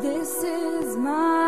This is my